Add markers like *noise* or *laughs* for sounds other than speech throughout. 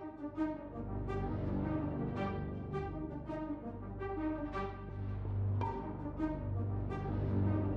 thank you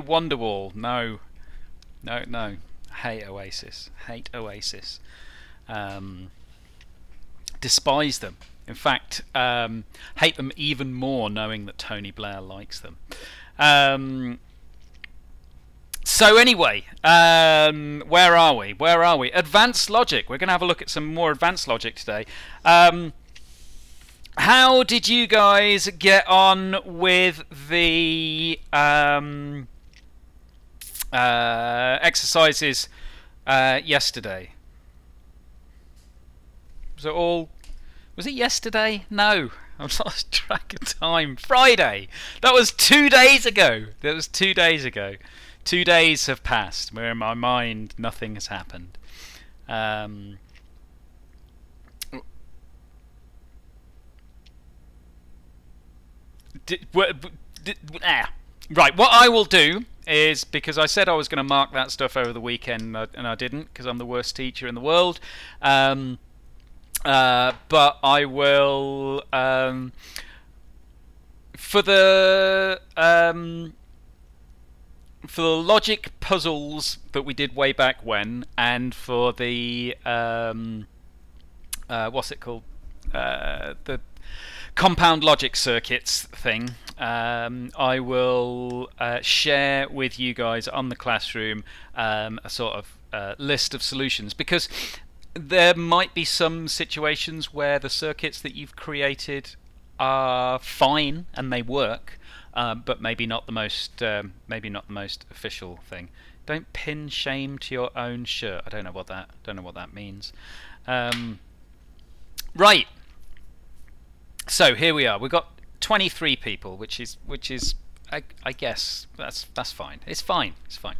Play Wonderwall. No. No, no. Hate Oasis. Hate Oasis. Um, despise them. In fact, um, hate them even more knowing that Tony Blair likes them. Um, so anyway, um, where are we? Where are we? Advanced logic. We're going to have a look at some more advanced logic today. Um, how did you guys get on with the um, uh, exercises uh, yesterday? Was it all? Was it yesterday? No, *laughs* I've lost track of time. Friday. That was two days ago. That was two days ago. Two days have passed. Where in my mind nothing has happened. Um, did, did, ah. Right, what I will do is because I said I was going to mark that stuff over the weekend uh, and I didn't because I'm the worst teacher in the world. Um, uh, but I will um, for the um, for the logic puzzles that we did way back when, and for the um, uh, what's it called uh, the compound logic circuits thing, um, I will uh, share with you guys on the classroom um, a sort of uh, list of solutions because there might be some situations where the circuits that you've created are fine and they work, uh, but maybe not the most um, maybe not the most official thing. Don't pin shame to your own shirt. I don't know what that don't know what that means. Um, right. So here we are. We've got 23 people, which is which is I, I, guess that's that's fine. It's fine. It's fine.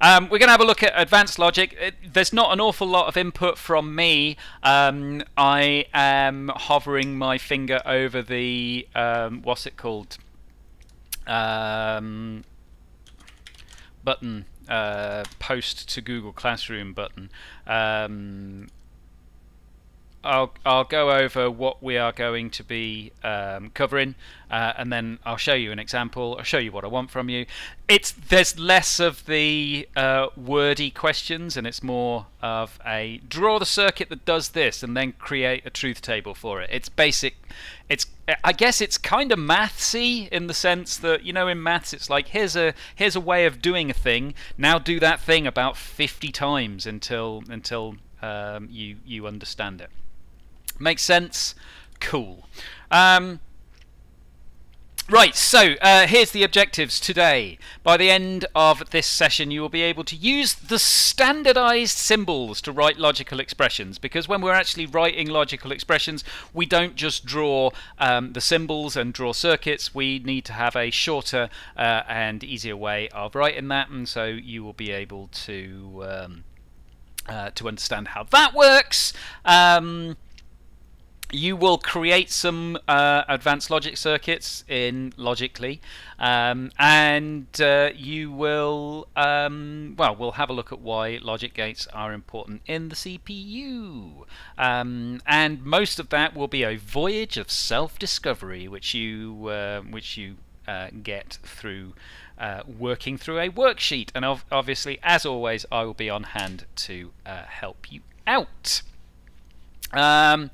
Um, we're going to have a look at advanced logic. It, there's not an awful lot of input from me. Um, I am hovering my finger over the um, what's it called um, button uh, post to Google Classroom button um, I'll I'll go over what we are going to be um, covering, uh, and then I'll show you an example. I'll show you what I want from you. It's there's less of the uh, wordy questions, and it's more of a draw the circuit that does this, and then create a truth table for it. It's basic. It's I guess it's kind of mathsy in the sense that you know in maths it's like here's a here's a way of doing a thing. Now do that thing about 50 times until until um, you you understand it. Makes sense? Cool. Um, Right, so uh, here's the objectives today. By the end of this session, you will be able to use the standardized symbols to write logical expressions because when we're actually writing logical expressions, we don't just draw um, the symbols and draw circuits. We need to have a shorter uh, and easier way of writing that, and so you will be able to um, uh, to understand how that works. Um, you will create some uh, advanced logic circuits in Logicly um, and uh, you will um, well we'll have a look at why logic gates are important in the CPU um, and most of that will be a voyage of self-discovery which you uh, which you uh, get through uh, working through a worksheet. And ov obviously as always I will be on hand to uh, help you out um,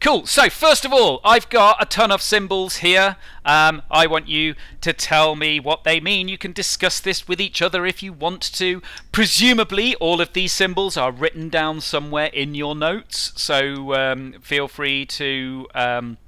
cool. So first of all, I've got a ton of symbols here. Um, I want you to tell me what they mean. You can discuss this with each other if you want to. Presumably, all of these symbols are written down somewhere in your notes. So um, feel free to um,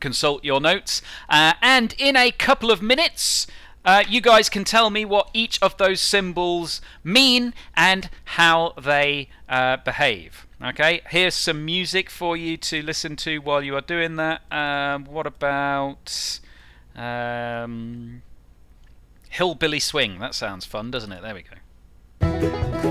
consult your notes. Uh, and in a couple of minutes. Uh, you guys can tell me what each of those symbols mean and how they uh, behave. Okay, here's some music for you to listen to while you are doing that. Um, what about um, Hillbilly Swing? That sounds fun, doesn't it? There we go.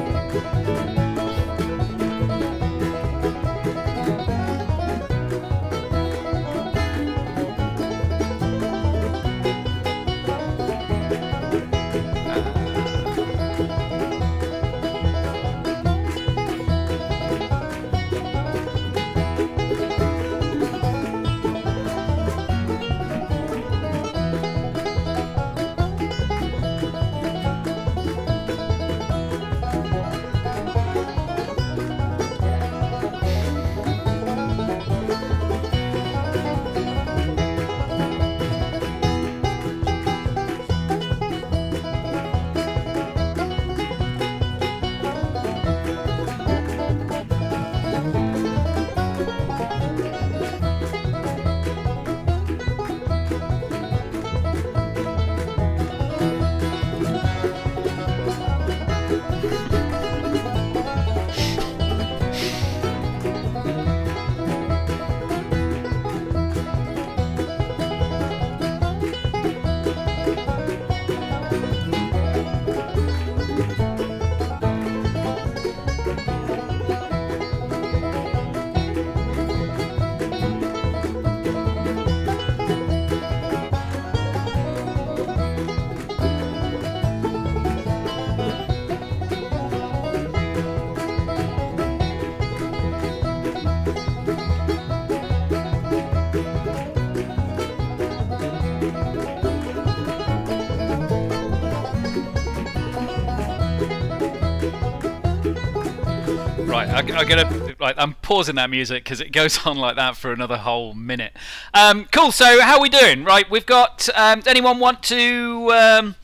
Right, I, I gotta like I'm pausing that music because it goes *laughs* on like that for another whole minute. Um, cool. So how are we doing? Right, we've got. Um, anyone want to um,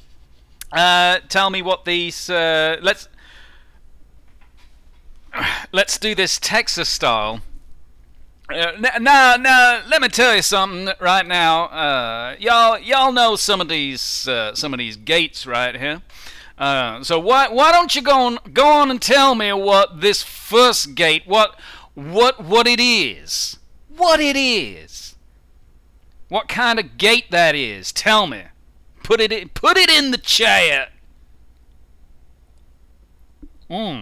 uh, tell me what these? Uh, let's *sighs* let's do this Texas style. Uh, now, now, let me tell you something right now. Uh, y'all, y'all know some of these, uh, some of these gates right here. Uh, so why, why don't you go on, go on and tell me what this first gate, what, what, what it is, what it is, what kind of gate that is. Tell me. Put it in, put it in the chat. Hmm.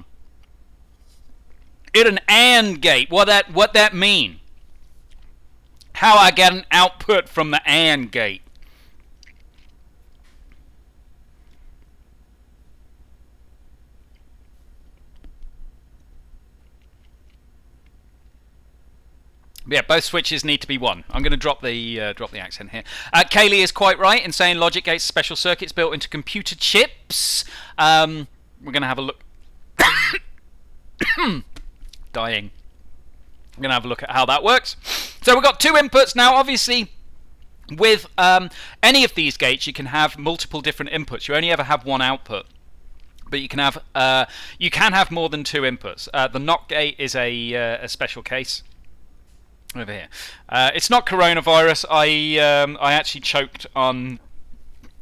It an AND gate. What that what that mean? How I get an output from the AND gate. Yeah, both switches need to be one. I'm going to drop the uh, drop the accent here. Uh, Kaylee is quite right in saying logic gates special circuits built into computer chips. Um, we're going to have a look. *coughs* dying. I'm going to have a look at how that works. So we've got two inputs now. Obviously, with um, any of these gates, you can have multiple different inputs. You only ever have one output. But you can have uh, you can have more than two inputs. Uh, the NOT gate is a, uh, a special case over here. Uh, it's not coronavirus. I um, I actually choked on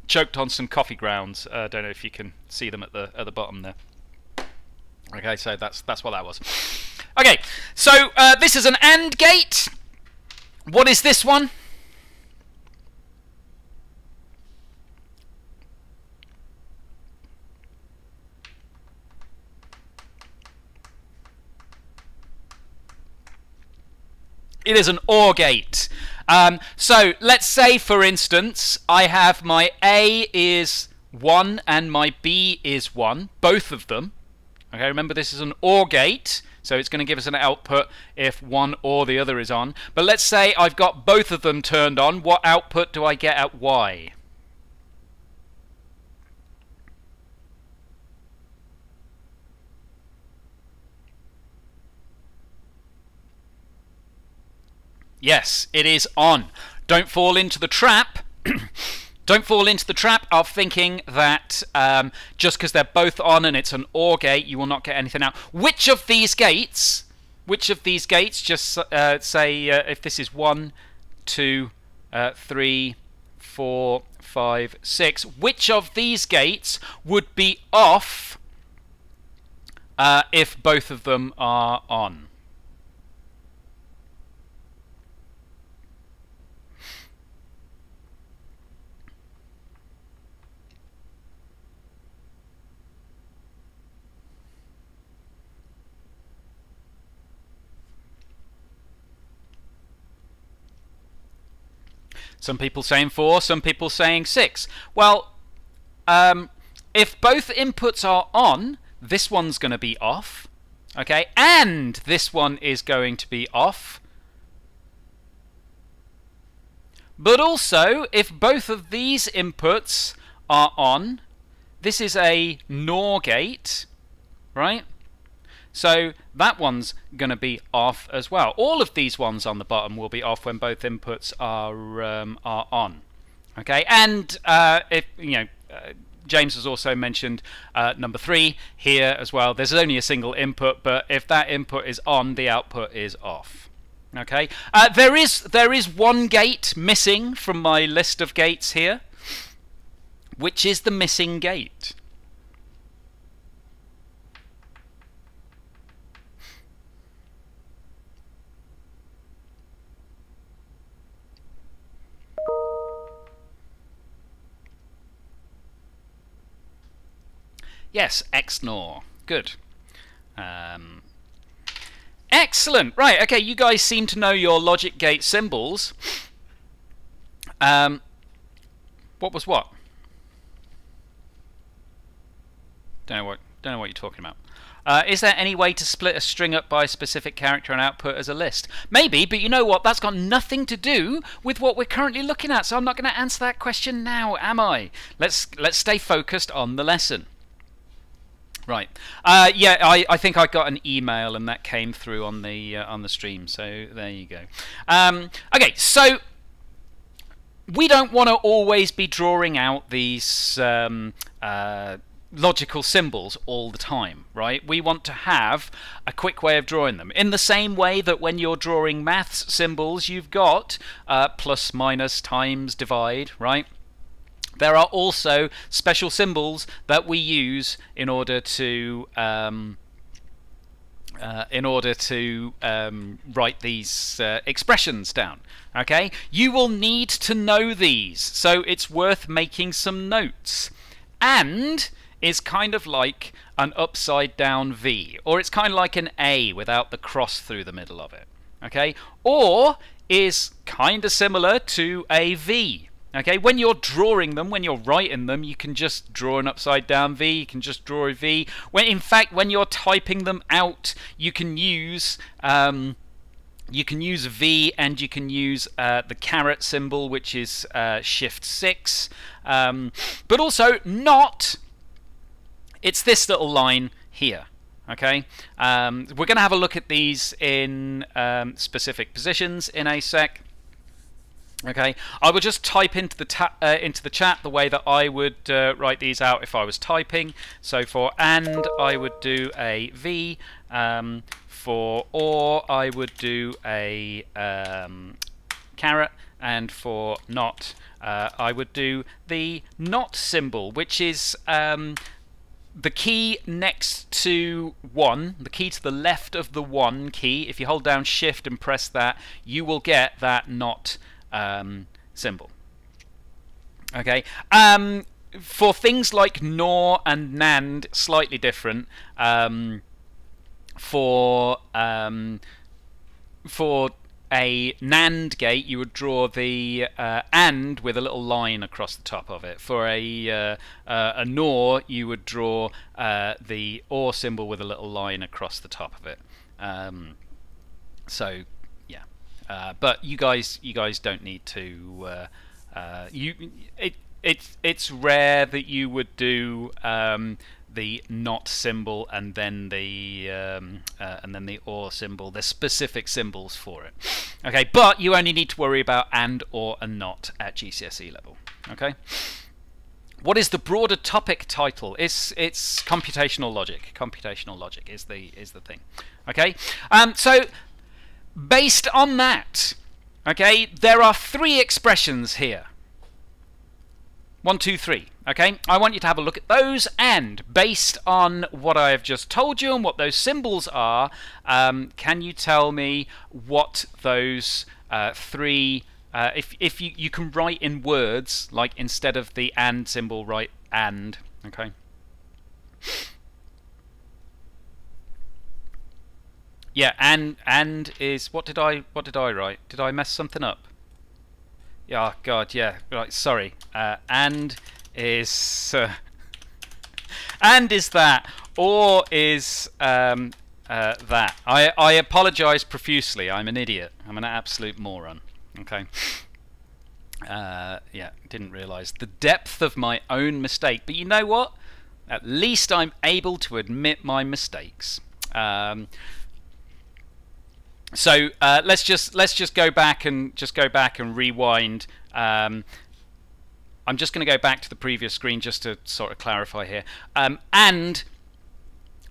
choked on some coffee grounds. I uh, don't know if you can see them at the at the bottom there. Okay, so that's that's what that was. Okay, so uh, this is an AND gate. What is this one? It is an OR gate. Um, so let's say, for instance, I have my A is 1 and my B is 1, both of them. Okay, remember this is an OR gate, so it's going to give us an output if one or the other is on. But let's say I've got both of them turned on. What output do I get at Y? Yes, it is on. Don't fall into the trap. *clears throat* Don't fall into the trap of thinking that um, just because they're both on and it's an OR gate, you will not get anything out. Which of these gates, which of these gates, just uh, say uh, if this is one, two, uh, three, four, five, six, which of these gates would be off uh, if both of them are on? Some people saying 4, some people saying 6. Well, um, if both inputs are on, this one's going to be off. Okay, and this one is going to be off. But also, if both of these inputs are on, this is a NOR gate, right? So that one's going to be off as well. All of these ones on the bottom will be off when both inputs are um, are on. Okay, and uh, if you know. Uh, James has also mentioned uh, number three here as well. There's only a single input, but if that input is on, the output is off. Okay. Uh, there is there is one gate missing from my list of gates here, which is the missing gate. Yes, XNOR. Good. Um, excellent. Right, okay, you guys seem to know your logic gate symbols. Um, what was what? Don't know what, don't know what you're talking about. Uh, is there any way to split a string up by a specific character and output as a list? Maybe, but you know what? That's got nothing to do with what we're currently looking at, so I'm not going to answer that question now, am I? Let's let's stay focused on the lesson. Right. Uh, yeah, I, I think I got an email and that came through on the uh, on the stream. So there you go. Um, okay, so we don't want to always be drawing out these um, uh, logical symbols all the time, right? We want to have a quick way of drawing them. In the same way that when you're drawing maths symbols, you've got uh, plus, minus, times, divide, right? There are also special symbols that we use in order to um, uh, in order to um, write these uh, expressions down. Okay, you will need to know these, so it's worth making some notes. And is kind of like an upside down V, or it's kind of like an A without the cross through the middle of it. Okay, or is kind of similar to a V. Okay, when you're drawing them, when you're writing them, you can just draw an upside down V, you can just draw a V. When in fact, when you're typing them out, you can use um, you can use V and you can use uh, the caret symbol, which is uh, Shift Six, um, but also not it's this little line here. Okay, um, we're going to have a look at these in um, specific positions in a sec. Okay, I will just type into the uh, into the chat the way that I would uh, write these out if I was typing. So for and, I would do a V. Um, for or, I would do a um, caret, and for not, uh, I would do the not symbol, which is um, the key next to 1, the key to the left of the 1 key, if you hold down shift and press that, you will get that not um, symbol. Okay. Um, for things like NOR and NAND, slightly different. Um, for um, for a NAND gate, you would draw the uh, AND with a little line across the top of it. For a uh, uh, a NOR, you would draw uh, the OR symbol with a little line across the top of it. Um, so. Uh, but you guys, you guys don't need to. Uh, you it it's it's rare that you would do. Um, the not symbol and then the um, uh, and then the or symbol. There's specific symbols for it. Okay, but you only need to worry about and, or, and not at GCSE level. Okay. What is the broader topic title? It's it's computational logic. Computational logic is the is the thing. Okay. Um, so based on that, okay, there are three expressions here. One, two, three. Okay, I want you to have a look at those, and based on what I have just told you and what those symbols are, um, can you tell me what those uh, three? Uh, if if you you can write in words, like instead of the and symbol, write and. Okay. Yeah, and and is what did I what did I write? Did I mess something up? Yeah, oh God, yeah. Right, sorry. Uh, and is uh, *laughs* and is that or is um, uh, that? I I apologise profusely. I'm an idiot. I'm an absolute moron. Okay. Uh, yeah, didn't realise the depth of my own mistake. But you know what? At least I'm able to admit my mistakes. Um, so uh, let's just let's just go back and just go back and rewind um, I'm just going to go back to the previous screen just to sort of clarify here. Um, and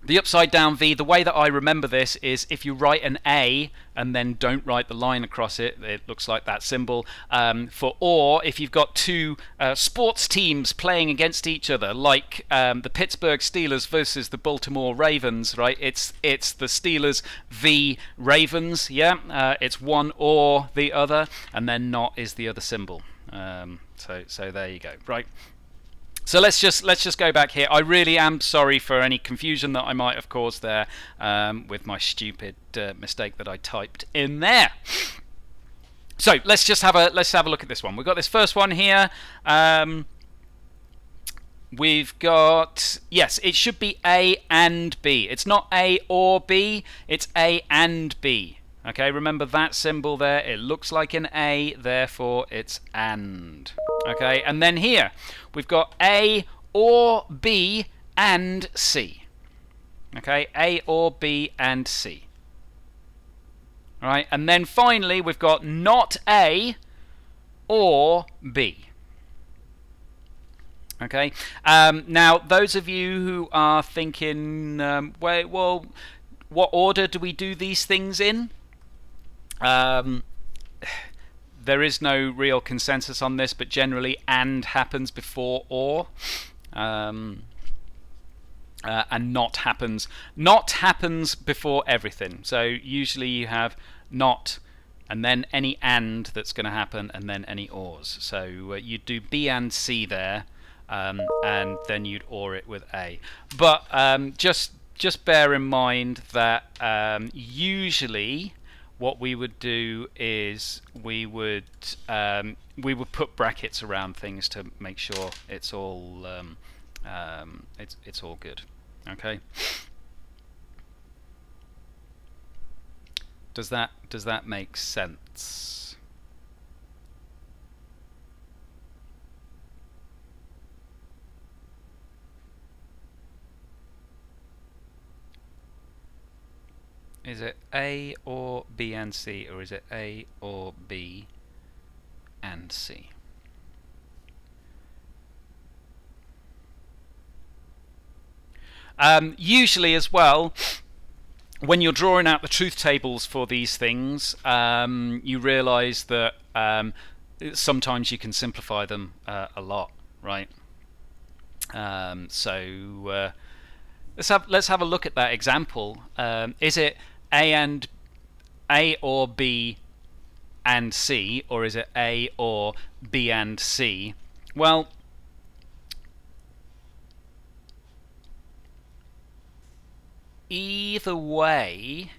the upside down V, the way that I remember this is if you write an A and then don't write the line across it, it looks like that symbol. Um, for or, if you've got two uh, sports teams playing against each other, like um, the Pittsburgh Steelers versus the Baltimore Ravens, right? It's it's the Steelers v Ravens, yeah. Uh, it's one or the other, and then not is the other symbol. Um, so so there you go. Right. So let's just let's just go back here. I really am sorry for any confusion that I might have caused there um, with my stupid uh, mistake that I typed in there. So let's just have a let's have a look at this one. We've got this first one here. Um, we've got yes, it should be A and B. It's not A or B. It's A and B. Okay, remember that symbol there, it looks like an A, therefore it's AND. Okay, and then here, we've got A or B and C. Okay, A or B and C. All right, and then finally we've got not A or B. Okay. Um, now, those of you who are thinking, um, wait, well, what order do we do these things in? Um, there is no real consensus on this, but generally, and happens before or. Um, uh, and not happens. Not happens before everything. So usually you have not and then any and that's going to happen and then any ors. So uh, you'd do B and C there um, and then you'd or it with A. But um, just just bear in mind that um, usually what we would do is we would um, we would put brackets around things to make sure it's all um, um, it's it's all good. Okay. Does that does that make sense? Is it A or B and C, or is it A or B and C? Um, usually as well, when you're drawing out the truth tables for these things, um, you realise that um, sometimes you can simplify them uh, a lot, right? Um, so uh, let's have let's have a look at that example. Um, is it a and A or B and C, or is it A or B and C? Well, either way,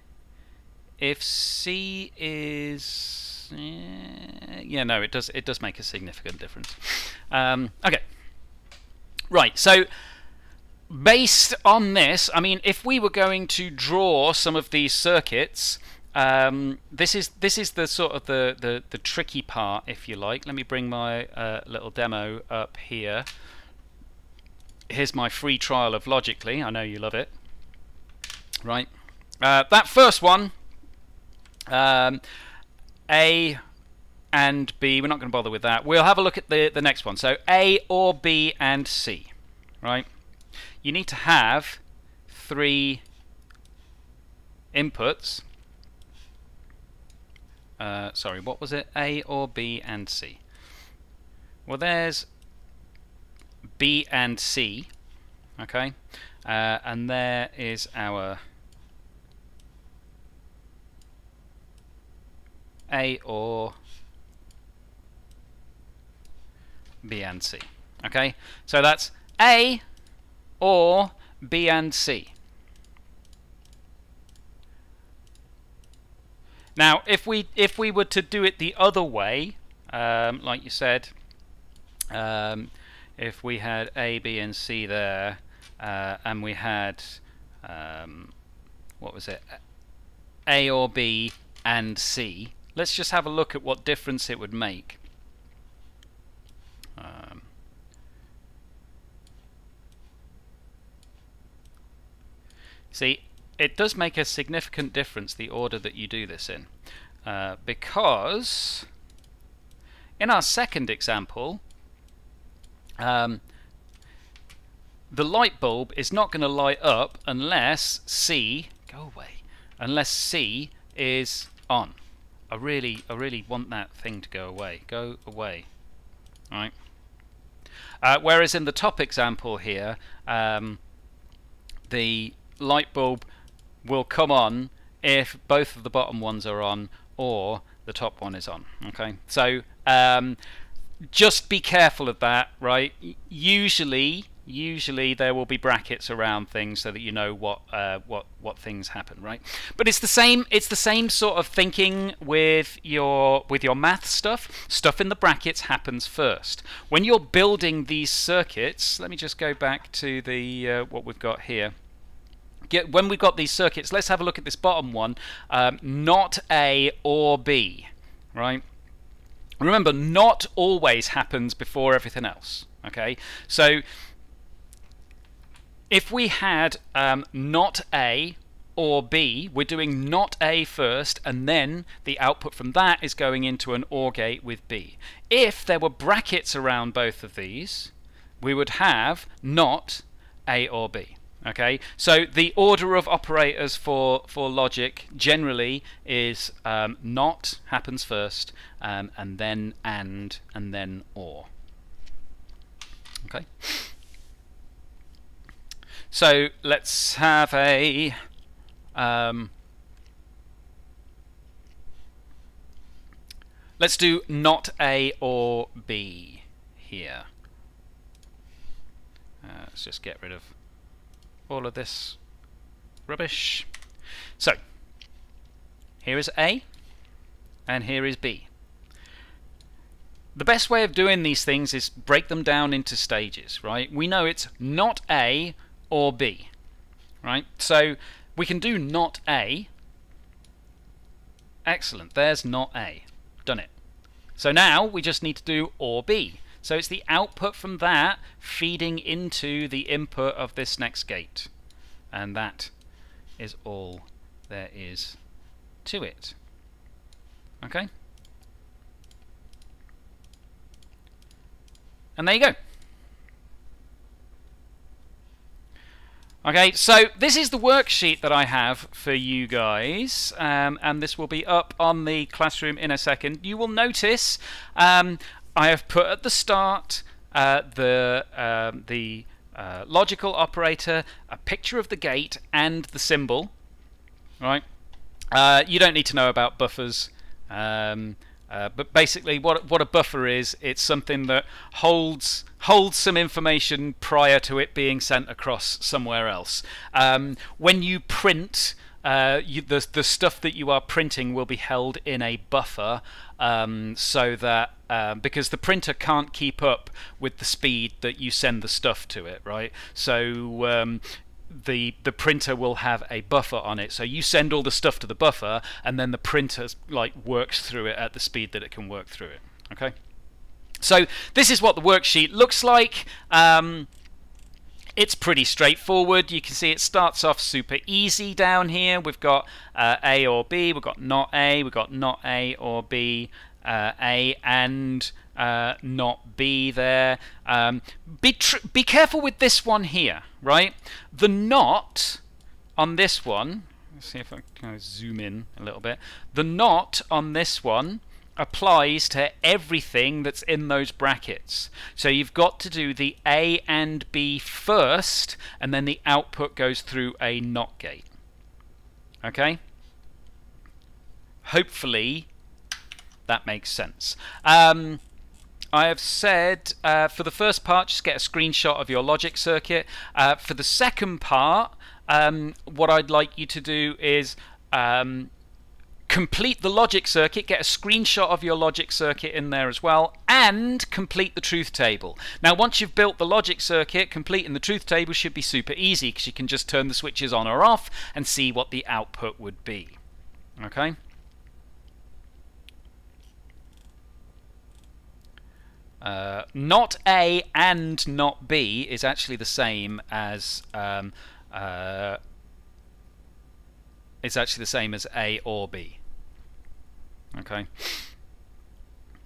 if C is yeah, no, it does it does make a significant difference. Um, okay, right, so based on this, I mean, if we were going to draw some of these circuits, um, this is this is the sort of the, the, the tricky part, if you like. Let me bring my uh, little demo up here. Here's my free trial of Logicly. I know you love it. Right. Uh, that first one, um, A and B, we're not going to bother with that. We'll have a look at the, the next one. So A or B and C. Right you need to have three inputs. Uh, sorry, what was it? A or B and C. Well, there's B and C, okay, uh, and there is our A or B and C. Okay, so that's A or B and C. Now, if we if we were to do it the other way, um, like you said, um, if we had A, B, and C there, uh, and we had um, what was it, A or B and C, let's just have a look at what difference it would make. Um, See, it does make a significant difference the order that you do this in. Uh, because in our second example, um, the light bulb is not going to light up unless C, go away, unless C is on. I really, I really want that thing to go away. Go away. Right. Uh, whereas in the top example here, um, the light bulb will come on if both of the bottom ones are on or the top one is on. Okay, so um, just be careful of that, right? Usually, usually there will be brackets around things so that you know what uh, what what things happen, right? But it's the same. It's the same sort of thinking with your with your math stuff. Stuff in the brackets happens first. When you're building these circuits, let me just go back to the uh, what we've got here get, when we've got these circuits, let's have a look at this bottom one. Um, not A or B, right? Remember, not always happens before everything else. Okay, so if we had um, not A or B, we're doing not A first, and then the output from that is going into an OR gate with B. If there were brackets around both of these, we would have not A or B. Okay, so the order of operators for, for logic generally is um, not happens first, um, and then and, and then or. Okay. So let's have a um, let's do not A or B here. Uh, let's just get rid of all of this rubbish. So, here is A, and here is B. The best way of doing these things is break them down into stages, right? We know it's not A or B, right? So we can do not A. Excellent, there's not A. Done it. So now we just need to do or B. So it's the output from that feeding into the input of this next gate. And that is all there is to it. Okay? And there you go. Okay, so this is the worksheet that I have for you guys, um, and this will be up on the classroom in a second. You will notice um, I have put at the start uh, the um, the uh, logical operator, a picture of the gate, and the symbol. Right. Uh, you don't need to know about buffers. Um, uh, but basically, what what a buffer is, it's something that holds holds some information prior to it being sent across somewhere else. Um, when you print uh, you, the the stuff that you are printing will be held in a buffer, um, so that um, because the printer can't keep up with the speed that you send the stuff to it, right? So um, the the printer will have a buffer on it. So you send all the stuff to the buffer, and then the printer like works through it at the speed that it can work through it. Okay. So this is what the worksheet looks like. Um, it's pretty straightforward. You can see it starts off super easy down here. We've got uh, A or B, we've got not A, we've got not A or B, uh, A and uh, not B there. Um, be, be careful with this one here, right? The not on this one, let's see if I can zoom in a little bit. The not on this one applies to everything that's in those brackets. So you've got to do the A and B first, and then the output goes through a NOT gate. Okay? Hopefully that makes sense. Um, I have said uh, for the first part, just get a screenshot of your logic circuit. Uh, for the second part, um, what I'd like you to do is um, complete the logic circuit, get a screenshot of your logic circuit in there as well, and complete the truth table. Now, once you've built the logic circuit, completing the truth table should be super easy because you can just turn the switches on or off and see what the output would be. Okay? Uh, not A and not B is actually the same as um, uh, it's actually the same as A or B. Okay.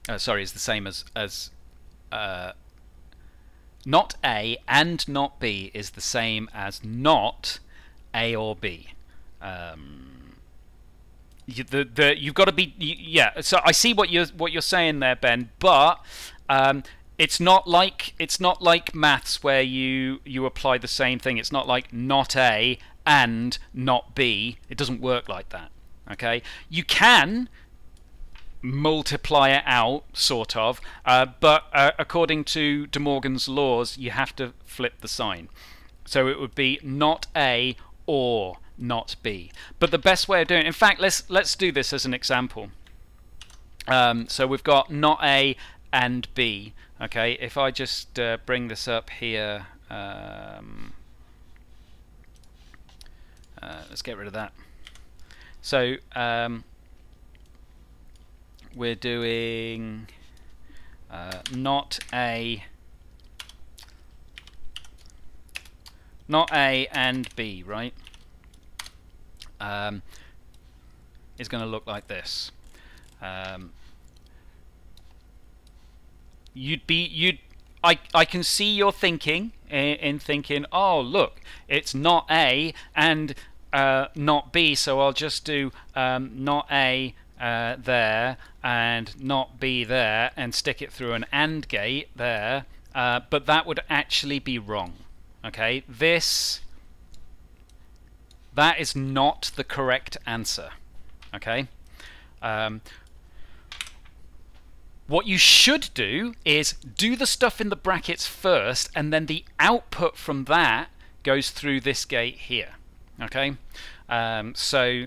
Uh, sorry, it's the same as as uh, not A and not B is the same as not A or B. Um, you, the the you've got to be you, yeah. So I see what you're what you're saying there, Ben, but um, it's not like it's not like maths where you you apply the same thing. It's not like not A and not B. It doesn't work like that. Okay, you can multiply it out, sort of, uh, but uh, according to De Morgan's laws, you have to flip the sign. So it would be not A or not B. But the best way of doing it, in fact, let's let's do this as an example. Um, so we've got not A and B. Okay, if I just uh, bring this up here. Um, uh, let's get rid of that. So um, we're doing uh, not a not A and B, right? Um, is going to look like this. Um, you'd be you'd I I can see your thinking in, in thinking, oh look, it's not A and uh, not B, so I'll just do um, not A uh, there and not B there and stick it through an AND gate there, uh, but that would actually be wrong. Okay, this that is not the correct answer. Okay. Um, what you should do is do the stuff in the brackets first, and then the output from that goes through this gate here. Okay, um, so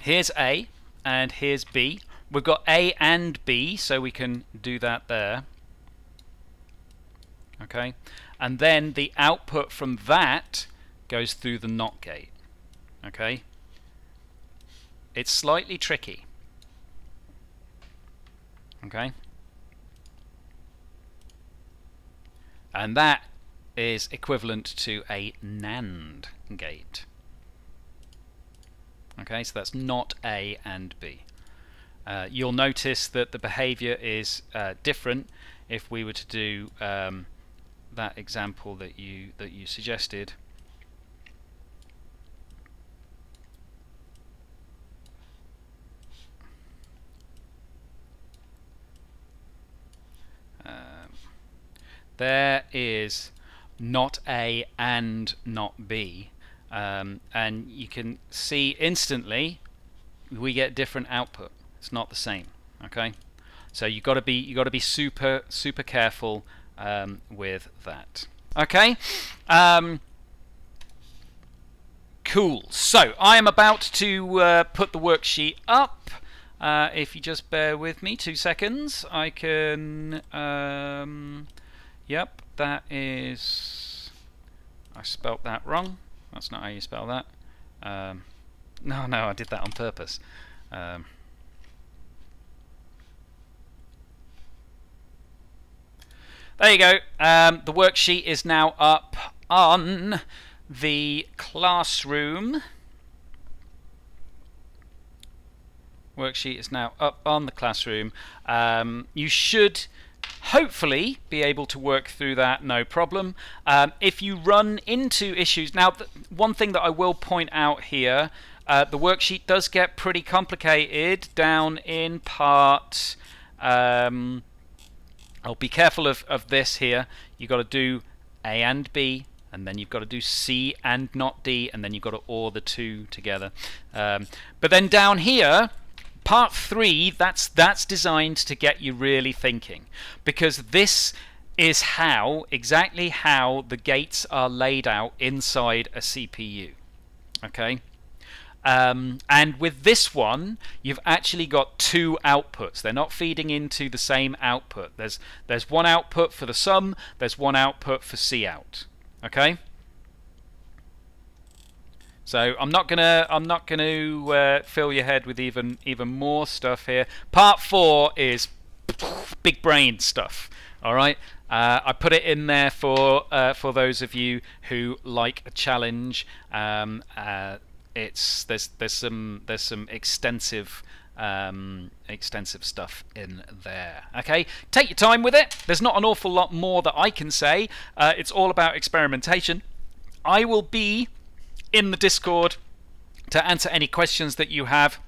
here's A and here's B. We've got A and B, so we can do that there. Okay, and then the output from that goes through the NOT gate. Okay, it's slightly tricky. Okay, and that is equivalent to a NAND gate. Okay, so that's not A and B. Uh, you'll notice that the behavior is uh, different if we were to do um, that example that you that you suggested. Um, there is not A and not B um, and you can see instantly we get different output it's not the same okay? So you got to be you got to be super super careful um, with that okay? Um, cool. So I am about to uh, put the worksheet up. Uh, if you just bear with me two seconds I can um, yep that is I spelt that wrong. That's not how you spell that. Um, *laughs* no, no, I did that on purpose. Um, there you go. Um, the worksheet is now up on the classroom. Worksheet is now up on the classroom. Um, you should hopefully be able to work through that no problem. Um, if you run into issues, now one thing that I will point out here, uh, the worksheet does get pretty complicated down in part. Um, I'll be careful of, of this here. You've got to do A and B, and then you've got to do C and not D, and then you've got to OR the two together. Um, but then down here, part three, that's that's designed to get you really thinking, because this is how exactly how the gates are laid out inside a CPU. Okay. Um, and with this one, you've actually got two outputs. They're not feeding into the same output. There's there's one output for the sum. There's one output for C out. Okay. So I'm not gonna I'm not gonna uh, fill your head with even even more stuff here. Part four is big brain stuff. All right. Uh, I put it in there for uh, for those of you who like a challenge. Um, uh, it's there's there's some there's some extensive um, extensive stuff in there. Okay, take your time with it. There's not an awful lot more that I can say. Uh, it's all about experimentation. I will be in the Discord to answer any questions that you have.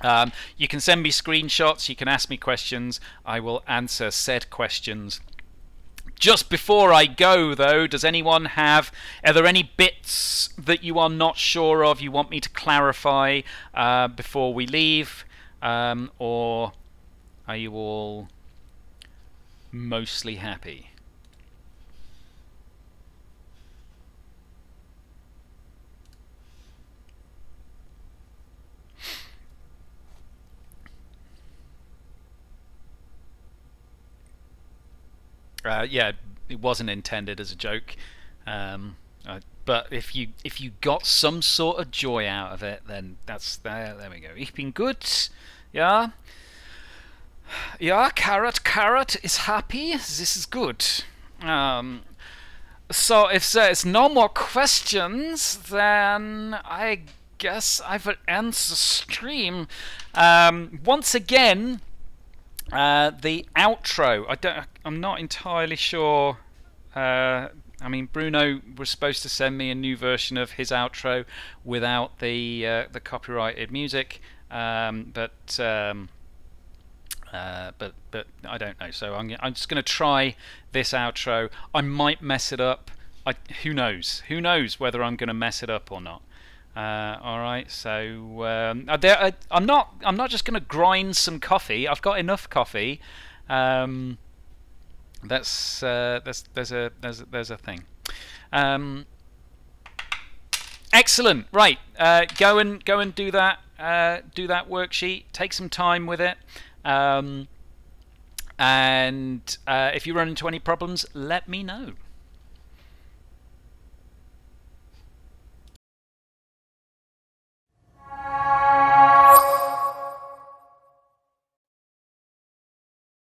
Um, you can send me screenshots, you can ask me questions, I will answer said questions. Just before I go, though, does anyone have. Are there any bits that you are not sure of, you want me to clarify uh, before we leave? Um, or are you all mostly happy? Uh, yeah, it wasn't intended as a joke. Um, uh, but if you if you got some sort of joy out of it, then that's there. There we go. Ich bin gut. Yeah. Yeah, carrot, carrot is happy. This is good. Um, so if there's no more questions, then I guess I will end the stream. Um, once again, uh, the outro. I don't. I'm not entirely sure. Uh, I mean, Bruno was supposed to send me a new version of his outro without the uh, the copyrighted music, um, but um, uh, but but I don't know. So I'm I'm just going to try this outro. I might mess it up. I, who knows? Who knows whether I'm going to mess it up or not? Uh, all right, so um, there, I, am not. I'm not just going to grind some coffee. I've got enough coffee. Um, that's uh, that's there's a there's there's a thing. Um, excellent. Right, uh, go and go and do that. Uh, do that worksheet. Take some time with it. Um, and uh, if you run into any problems, let me know. Música